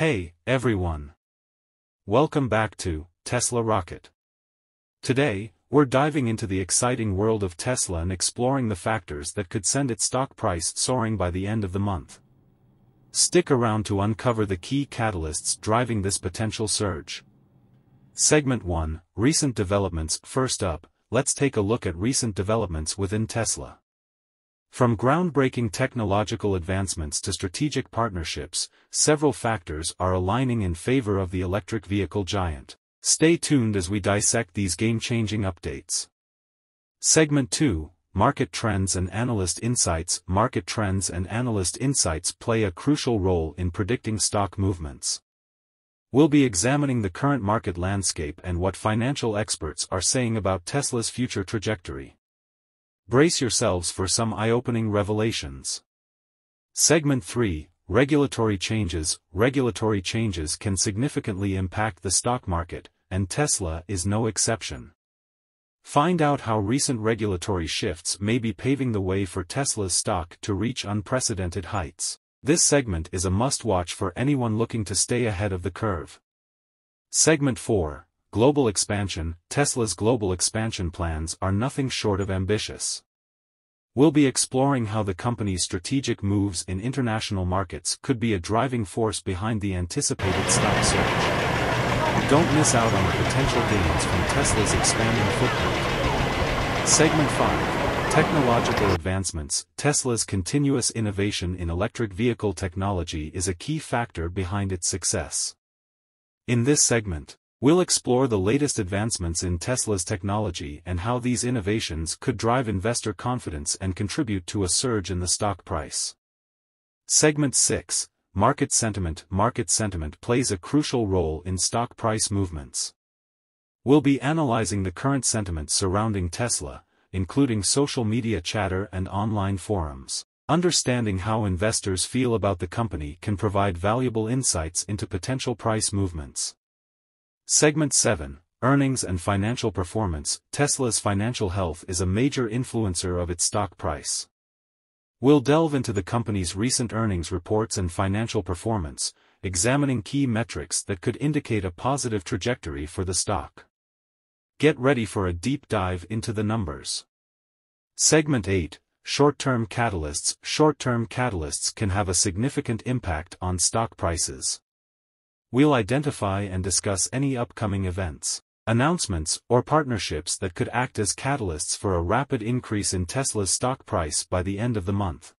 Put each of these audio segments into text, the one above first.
Hey, everyone. Welcome back to Tesla Rocket. Today, we're diving into the exciting world of Tesla and exploring the factors that could send its stock price soaring by the end of the month. Stick around to uncover the key catalysts driving this potential surge. Segment 1 Recent Developments First up, let's take a look at recent developments within Tesla. From groundbreaking technological advancements to strategic partnerships, several factors are aligning in favor of the electric vehicle giant. Stay tuned as we dissect these game-changing updates. Segment 2, Market Trends and Analyst Insights Market trends and analyst insights play a crucial role in predicting stock movements. We'll be examining the current market landscape and what financial experts are saying about Tesla's future trajectory. Brace yourselves for some eye-opening revelations. Segment 3, Regulatory Changes Regulatory changes can significantly impact the stock market, and Tesla is no exception. Find out how recent regulatory shifts may be paving the way for Tesla's stock to reach unprecedented heights. This segment is a must-watch for anyone looking to stay ahead of the curve. Segment 4, Global expansion, Tesla's global expansion plans are nothing short of ambitious. We'll be exploring how the company's strategic moves in international markets could be a driving force behind the anticipated stock surge. Don't miss out on the potential gains from Tesla's expanding footprint. Segment 5. Technological advancements Tesla's continuous innovation in electric vehicle technology is a key factor behind its success. In this segment, We'll explore the latest advancements in Tesla's technology and how these innovations could drive investor confidence and contribute to a surge in the stock price. Segment 6 Market Sentiment Market sentiment plays a crucial role in stock price movements. We'll be analyzing the current sentiment surrounding Tesla, including social media chatter and online forums. Understanding how investors feel about the company can provide valuable insights into potential price movements. Segment 7 Earnings and Financial Performance Tesla's financial health is a major influencer of its stock price. We'll delve into the company's recent earnings reports and financial performance, examining key metrics that could indicate a positive trajectory for the stock. Get ready for a deep dive into the numbers. Segment 8 Short-term catalysts Short-term catalysts can have a significant impact on stock prices. We'll identify and discuss any upcoming events, announcements, or partnerships that could act as catalysts for a rapid increase in Tesla's stock price by the end of the month.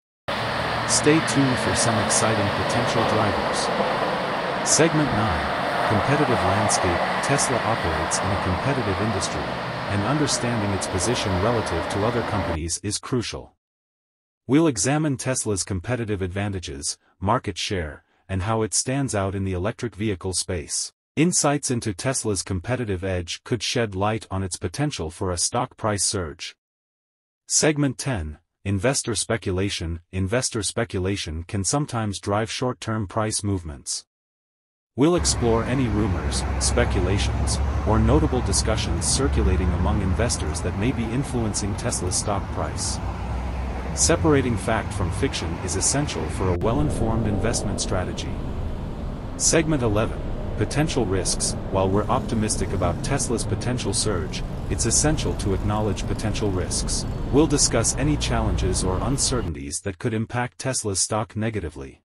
Stay tuned for some exciting potential drivers. Segment 9 Competitive Landscape Tesla operates in a competitive industry, and understanding its position relative to other companies is crucial. We'll examine Tesla's competitive advantages, market share, and how it stands out in the electric vehicle space. Insights into Tesla's competitive edge could shed light on its potential for a stock price surge. Segment 10 Investor Speculation Investor speculation can sometimes drive short-term price movements. We'll explore any rumors, speculations, or notable discussions circulating among investors that may be influencing Tesla's stock price. Separating fact from fiction is essential for a well-informed investment strategy. Segment 11. Potential risks While we're optimistic about Tesla's potential surge, it's essential to acknowledge potential risks. We'll discuss any challenges or uncertainties that could impact Tesla's stock negatively.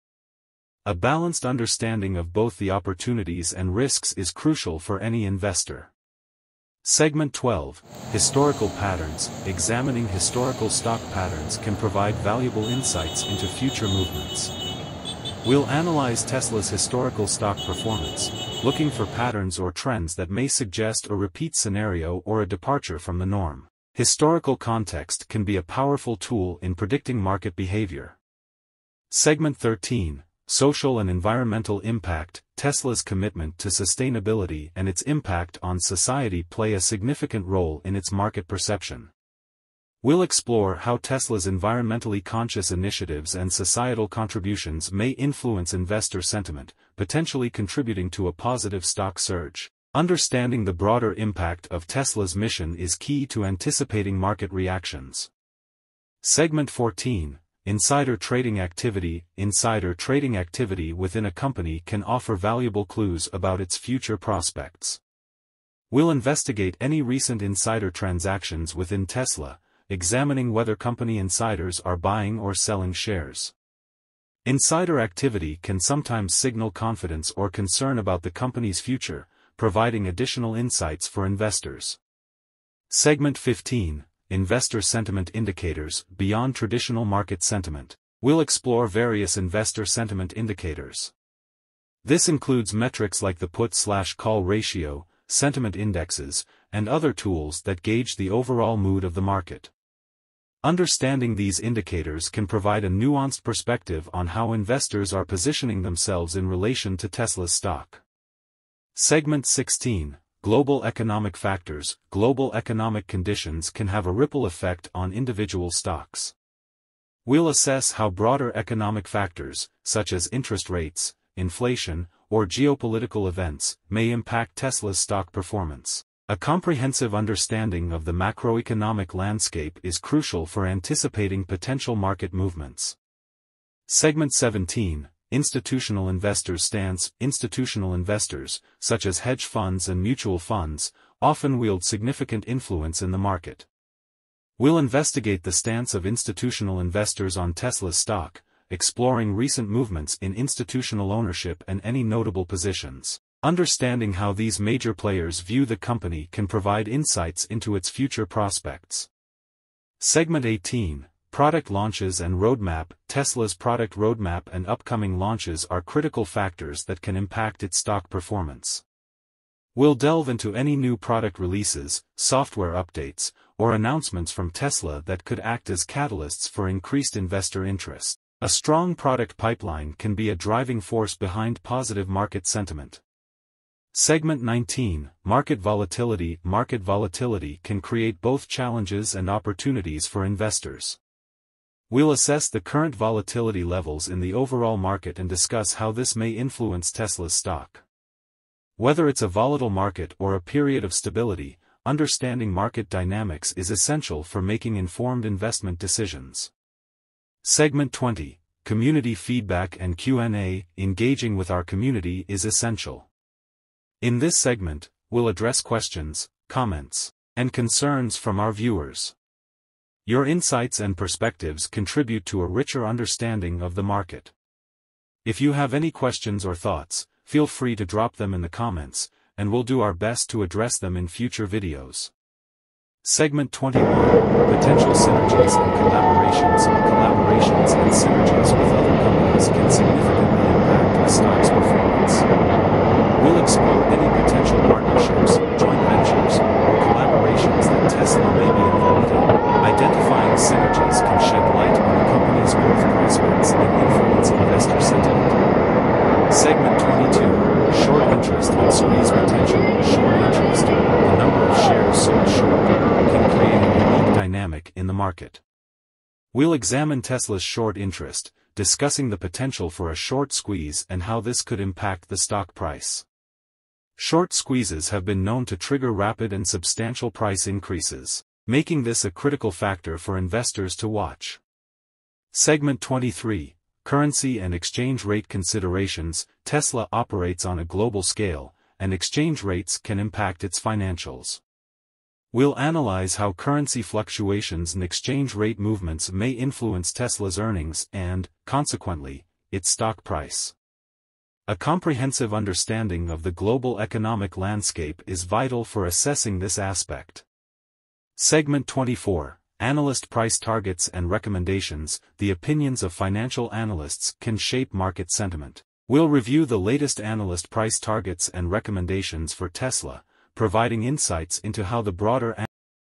A balanced understanding of both the opportunities and risks is crucial for any investor. Segment 12, Historical Patterns, examining historical stock patterns can provide valuable insights into future movements. We'll analyze Tesla's historical stock performance, looking for patterns or trends that may suggest a repeat scenario or a departure from the norm. Historical context can be a powerful tool in predicting market behavior. Segment 13, Social and environmental impact, Tesla's commitment to sustainability and its impact on society play a significant role in its market perception. We'll explore how Tesla's environmentally conscious initiatives and societal contributions may influence investor sentiment, potentially contributing to a positive stock surge. Understanding the broader impact of Tesla's mission is key to anticipating market reactions. Segment 14 Insider trading activity Insider trading activity within a company can offer valuable clues about its future prospects. We'll investigate any recent insider transactions within Tesla, examining whether company insiders are buying or selling shares. Insider activity can sometimes signal confidence or concern about the company's future, providing additional insights for investors. Segment 15 Investor Sentiment Indicators Beyond Traditional Market Sentiment. We'll explore various investor sentiment indicators. This includes metrics like the put-slash-call ratio, sentiment indexes, and other tools that gauge the overall mood of the market. Understanding these indicators can provide a nuanced perspective on how investors are positioning themselves in relation to Tesla's stock. Segment 16 Global economic factors, global economic conditions can have a ripple effect on individual stocks. We'll assess how broader economic factors, such as interest rates, inflation, or geopolitical events, may impact Tesla's stock performance. A comprehensive understanding of the macroeconomic landscape is crucial for anticipating potential market movements. Segment 17 institutional investors' stance, institutional investors, such as hedge funds and mutual funds, often wield significant influence in the market. We'll investigate the stance of institutional investors on Tesla's stock, exploring recent movements in institutional ownership and any notable positions. Understanding how these major players view the company can provide insights into its future prospects. Segment 18 Product launches and roadmap Tesla's product roadmap and upcoming launches are critical factors that can impact its stock performance. We'll delve into any new product releases, software updates, or announcements from Tesla that could act as catalysts for increased investor interest. A strong product pipeline can be a driving force behind positive market sentiment. Segment 19 Market Volatility Market volatility can create both challenges and opportunities for investors. We'll assess the current volatility levels in the overall market and discuss how this may influence Tesla's stock. Whether it's a volatile market or a period of stability, understanding market dynamics is essential for making informed investment decisions. Segment 20 Community Feedback and Q&A Engaging with our community is essential. In this segment, we'll address questions, comments, and concerns from our viewers. Your insights and perspectives contribute to a richer understanding of the market. If you have any questions or thoughts, feel free to drop them in the comments, and we'll do our best to address them in future videos. Segment 21 Potential Synergies and Collaborations Collaborations and synergies with other companies can significantly impact a stock's performance. We'll explore any potential partnerships, joint ventures, or collaborations that Tesla may be involved in. Identifying synergies can shed light on a company's growth prospects and influence investor sentiment. Segment 22 Short interest and squeeze potential. Short interest, the number of shares sold short, can create a unique dynamic in the market. We'll examine Tesla's short interest, discussing the potential for a short squeeze and how this could impact the stock price. Short squeezes have been known to trigger rapid and substantial price increases making this a critical factor for investors to watch. Segment 23 Currency and Exchange Rate Considerations Tesla operates on a global scale, and exchange rates can impact its financials. We'll analyze how currency fluctuations and exchange rate movements may influence Tesla's earnings and, consequently, its stock price. A comprehensive understanding of the global economic landscape is vital for assessing this aspect. Segment 24 Analyst Price Targets and Recommendations The opinions of financial analysts can shape market sentiment. We'll review the latest analyst price targets and recommendations for Tesla, providing insights into how the broader